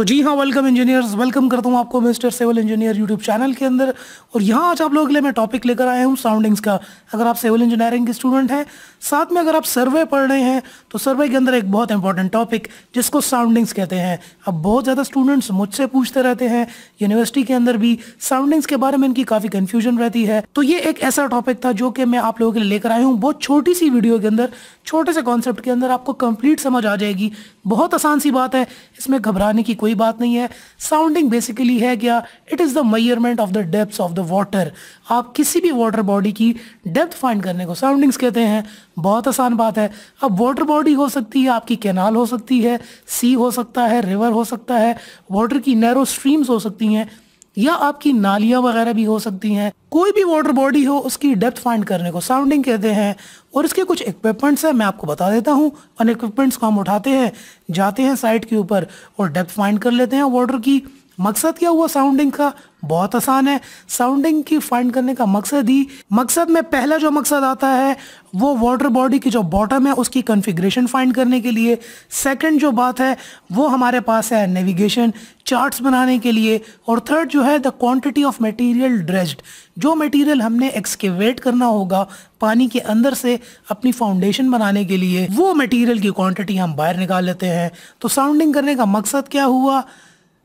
तो जी हाँ welcome engineers welcome करता हूँ आपको mister civil engineer YouTube channel के अंदर। और यहाँ आज आप लोगों के लिए मैं टॉपिक लेकर आया हूँ साउंडिंग्स का। अगर आप सिविल इंजीनियरिंग के स्टूडेंट हैं, साथ में अगर आप सर्वे पढ़ रहे हैं तो सर्वे के अंदर एक बहुत इंपॉर्टेंट टॉपिक जिसको साउंडिंग्स कहते हैं। अब बहुत ज़्यादा स्टूडेंट्स मुझसे पूछते रहते हैं। यूनिवर्सिटी के अंदर भी साउंडिंग्स के बारे में इनकी काफ़ी कन्फ्यूज़न रहती है। तो ये एक ऐसा टॉपिक था जो कि मैं आप लोगों के लिए लेकर आया हूँ। बहुत छोटी सी वीडियो के अंदर, छोटे से कॉन्सेप्ट के अंदर आपको कंप्लीट समझ आ जाएगी बहुत आसान सी बात है। इसमें घबराने की कोई बात नहीं है। साउंडिंग बेसिकली है क्या? It is the measurement of the depth of the water आप किसी भी वाटर बॉडी की डेप्थ फाइंड करने को साउंडिंग्स कहते हैं। बहुत आसान बात है। अब वाटर बॉडी हो सकती है, आपकी कैनाल हो सकती है सी हो सकता है रिवर हो सकता है वाटर की नैरो स्ट्रीम्स हो सकती हैं। या आपकी नालियाँ वगैरह भी हो सकती हैं। कोई भी वाटर बॉडी हो, उसकी डेप्थ फाइंड करने को साउंडिंग कहते हैं। और इसके कुछ इक्विपमेंट्स हैं, मैं आपको बता देता हूँ। उन इक्विपमेंट्स को हम उठाते हैं, जाते हैं साइट के ऊपर और डेप्थ फाइंड कर लेते हैं वाटर की। मकसद क्या हुआ साउंडिंग का? बहुत आसान है। साउंडिंग की फाइंड करने का मकसद ही, मकसद में पहला जो मकसद आता है, वो वाटर बॉडी की जो बॉटम है, उसकी कॉन्फ़िगरेशन फाइंड करने के लिए। सेकंड जो बात है, वो हमारे पास है नेविगेशन चार्ट्स बनाने के लिए। और थर्ड जो है the quantity of material dredged जो मटेरियल हमने एक्सकेवेट करना होगा, पानी के अंदर से अपनी फाउंडेशन बनाने के लिए, वो मटेरियल की क्वांटिटी हम बाहर निकाल लेते हैं। तो साउंडिंग करने का मकसद क्या हुआ?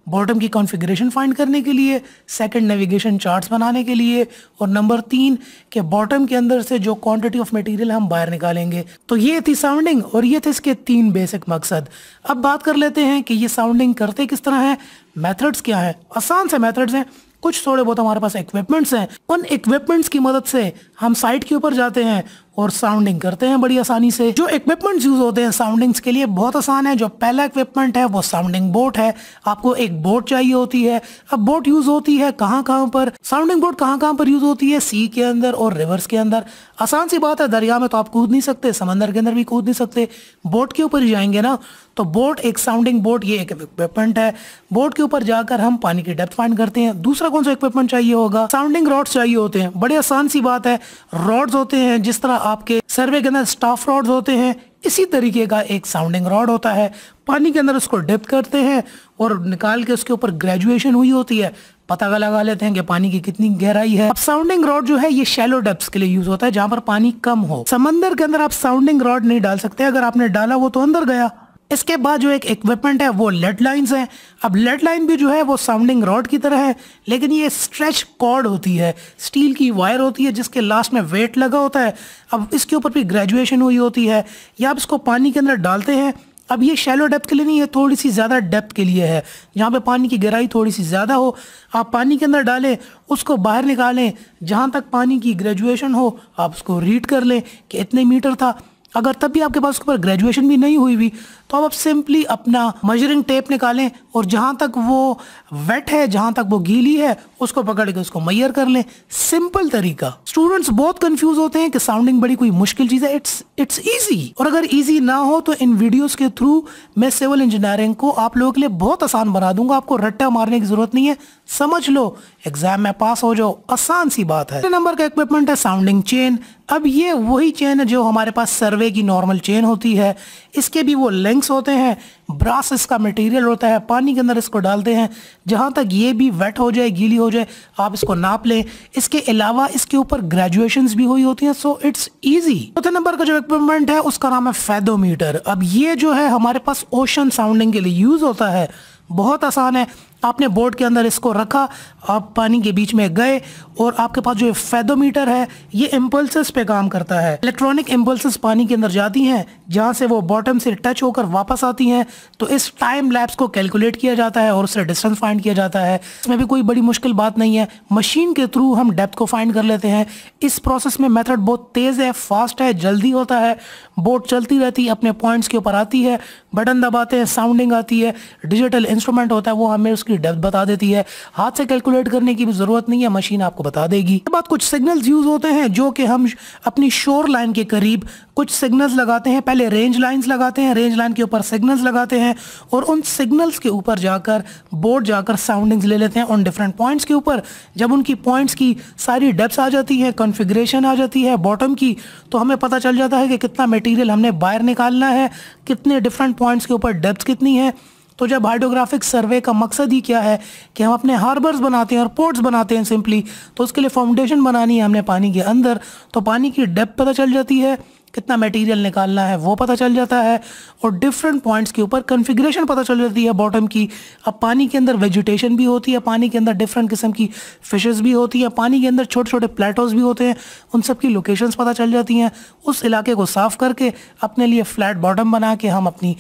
बॉटम की कॉन्फ़िगरेशन फाइंड करने के लिए सेकंड नेविगेशन चार्ट्स बनाने के लिए, और नंबर तीन के बॉटम के अंदर से जो क्वांटिटी ऑफ़ मटेरियल हम बाहर निकालेंगे। तो ये थी साउंडिंग और ये थे इसके तीन बेसिक मकसद। अब बात कर लेते हैं कि ये साउंडिंग करते किस तरह है मेथड्स क्या है। आसान से मेथड्स हैं, कुछ थोड़े बहुत हमारे पास इक्विपमेंट्स हैं। उन इक्विपमेंट्स की मदद से हम साइट के ऊपर जाते हैं और साउंडिंग करते हैं बड़ी आसानी से। जो इक्विपमेंट्स यूज़ होते हैं साउंडिंग्स के लिए बहुत आसान है। जो पहला इक्विपमेंट है, वो साउंडिंग बोट है। आपको एक बोट चाहिए होती है। अब बोट यूज़ होती है कहाँ कहाँ पर? साउंडिंग बोट कहाँ कहाँ पर यूज़ होती है? सी के अंदर और रिवर्स के अंदर। आसान सी बात है, दरिया में तो आप कूद नहीं सकते, समंदर के अंदर भी कूद नहीं सकते। बोट के ऊपर ही जाएँगे ना तो बोट एक साउंडिंग बोट ये एक इक्विपमेंट है। बोट के ऊपर जाकर हम पानी की डेप्थ फाइंड करते हैं। दूसरा कौन सा इक्विपमेंट चाहिए होगा? साउंडिंग रॉड्स चाहिए होते हैं। बड़ी आसान सी बात है। रॉड्स होते हैं, जिस तरह आपके सर्वे के अंदर स्टाफ रॉड होते हैं, इसी तरीके का एक साउंडिंग रॉड होता है। पानी के अंदर उसको डिप करते हैं और निकाल के उसके ऊपर ग्रेजुएशन हुई होती है। पता लगा लेते हैं कि पानी की कितनी गहराई है। अब साउंडिंग रॉड जो है, ये शेलो डेप्स के लिए यूज़ होता है, जहाँ पर पानी कम हो। समंदर के अंदर आप साउंडिंग रॉड नहीं डाल सकते। अगर आपने डाला वो तो अंदर गया। इसके बाद जो एक इक्विपमेंट है, वो लेड लाइंस हैं। अब लेड लाइन भी जो है, वो साउंडिंग रॉड की तरह है, लेकिन ये स्ट्रेच कॉर्ड होती है स्टील की वायर होती है, जिसके लास्ट में वेट लगा होता है। अब इसके ऊपर भी ग्रेजुएशन हुई होती है। या आप इसको पानी के अंदर डालते हैं, अब ये शैलो डेप्थ के लिए नहीं है थोड़ी सी ज़्यादा डेप्थ के लिए है। जहाँ पे पानी की गहराई थोड़ी सी ज़्यादा हो, आप पानी के अंदर डालें, उसको बाहर निकालें। जहाँ तक पानी की ग्रेजुएशन हो, आप उसको रीड कर लें कि इतने मीटर था। अगर तब भी आपके पास उसके ऊपर ग्रेजुएशन भी नहीं हुई हुई तो आप सिंपली अपना मेजरिंग टेप निकालें और जहाँ तक वो वेट है, जहाँ तक वो गीली है उसको पकड़ के उसको मैयर कर लें। सिंपल तरीका। स्टूडेंट्स बहुत कंफ्यूज होते हैं कि साउंडिंग बड़ी कोई मुश्किल चीज़ है। इट्स इट्स ईजी और अगर ईजी ना हो तो इन वीडियोस के थ्रू मैं सिविल इंजीनियरिंग को आप लोगों के लिए बहुत आसान बना दूँगा। आपको रट्टा मारने की ज़रूरत नहीं है। समझ लो एग्ज़ाम में पास हो जाओ। आसान सी बात है। नंबर का इक्विपमेंट है साउंडिंग चेन अब ये वही चेन है जो हमारे पास सर्वे की नॉर्मल चेन होती है। इसके भी वो लेंग्स होते हैं। ब्रास इसका मटेरियल होता है। पानी के अंदर इसको डालते हैं। जहाँ तक ये भी वेट हो जाए, गीली हो जाए आप इसको नाप लें। इसके अलावा इसके ऊपर ग्रेजुएशन भी हुई होती हैं सो इट्स ईजी चौथे नंबर का जो इक्विपमेंट है, उसका नाम है फैदोमीटर अब ये जो है, हमारे पास ओशन साउंडिंग के लिए यूज़ होता है। बहुत आसान है। आपने बोर्ड के अंदर इसको रखा, आप पानी के बीच में गए और आपके पास जो फेदोमीटर है, ये इम्पल्सेस पे काम करता है। इलेक्ट्रॉनिक इम्पल्सेस पानी के अंदर जाती हैं, जहाँ से वो बॉटम से टच होकर वापस आती हैं। तो इस टाइम लैब्स को कैलकुलेट किया जाता है और उससे डिस्टेंस फाइंड किया जाता है। इसमें भी कोई बड़ी मुश्किल बात नहीं है। मशीन के थ्रू हम डेप्थ को फाइंड कर लेते हैं। इस प्रोसेस में मेथड बहुत तेज़ है फास्ट है, जल्दी होता है। बोट चलती रहती है अपने पॉइंट्स के ऊपर आती है। बटन दबाते हैं साउंडिंग आती है डिजिटल इंस्ट्रूमेंट होता है, वो हमें उसकी डेप्थ बता देती है। हाथ से कैलकुलेट करने की भी ज़रूरत नहीं है मशीन आपको बता देगी। बात कुछ सिग्नल्स यूज़ होते हैं, जो कि हम अपनी शोर लाइन के करीब कुछ सिग्नल्स लगाते हैं, पहले रेंज लाइंस लगाते हैं रेंज लाइन के ऊपर सिग्नल्स लगाते हैं और उन सिग्नल्स के ऊपर जाकर बोर्ड जाकर साउंडिंग्स ले लेते हैं उन डिफरेंट पॉइंट्स के ऊपर। जब उनकी पॉइंट्स की सारी डेप्स आ जाती है कॉन्फ़िगरेशन आ जाती है बॉटम की तो हमें पता चल जाता है कि कितना मटेरियल हमने बाहर निकालना है, कितने डिफरेंट पॉइंट्स के ऊपर डेप्थ कितनी है। तो जब हाइड्रोग्राफिक सर्वे का मकसद ही क्या है कि हम अपने हार्बर्स बनाते हैं और पोर्ट्स बनाते हैं सिंपली तो उसके लिए फाउंडेशन बनानी है हमने पानी के अंदर। तो पानी की डेप्थ पता चल जाती है कितना मटेरियल निकालना है, वो पता चल जाता है और डिफरेंट पॉइंट्स के ऊपर कन्फिग्रेशन पता चल जाती है बॉटम की। अब पानी के अंदर वेजिटेशन भी होती है, पानी के अंदर डिफरेंट किस्म की फिशेस भी होती हैं, पानी के अंदर छोटे छोटे प्लेटोज भी होते हैं, उन सब की लोकेशंस पता चल जाती हैं। उस इलाके को साफ़ करके अपने लिए फ्लैट बॉटम बना के हम अपनी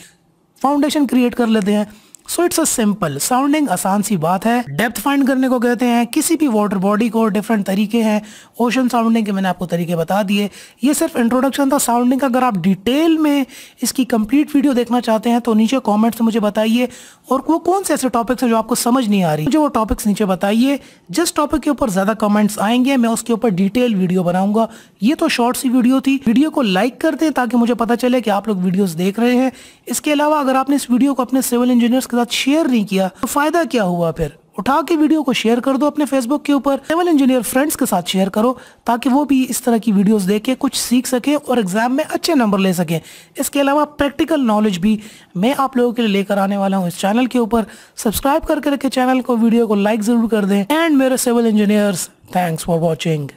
फाउंडेशन क्रिएट कर लेते हैं। So it's a simple sounding आसान सी बात है डेप्थ फाइंड करने को कहते हैं, किसी भी वाटर बॉडी को डिफरेंट तरीके हैं। ओशन साउंडिंग के मैंने आपको तरीके बता दिए। ये सिर्फ़ इंट्रोडक्शन था। साउंडिंग का अगर आप डिटेल में इसकी कंप्लीट वीडियो देखना चाहते हैं तो नीचे कॉमेंट्स मुझे बताइए। और वो कौन से ऐसे टॉपिक्स हैं जो आपको समझ नहीं आ रही? मुझे वो टॉपिक्स नीचे बताइए। जिस टॉपिक के ऊपर ज़्यादा कमेंट्स आएँगे, मैं उसके ऊपर डिटेल वीडियो बनाऊँगा। ये तो शॉर्ट सी वीडियो थी। वीडियो को लाइक कर दें ताकि मुझे पता चले कि आप लोग वीडियोस देख रहे हैं। इसके अलावा अगर आपने इस वीडियो को अपने सिविल इंजीनियर्स के साथ शेयर नहीं किया तो फ़ायदा क्या हुआ फिर? उठा के वीडियो को शेयर कर दो अपने फेसबुक के ऊपर सिविल इंजीनियर फ्रेंड्स के साथ शेयर करो, ताकि वो भी इस तरह की वीडियोस देख के कुछ सीख सके और एग्ज़ाम में अच्छे नंबर ले सकें। इसके अलावा प्रैक्टिकल नॉलेज भी मैं आप लोगों के लिए लेकर आने वाला हूँ इस चैनल के ऊपर। सब्सक्राइब करके रखे चैनल को वीडियो को लाइक ज़रूर कर दें। एंड मेरे civil engineers thanks for watching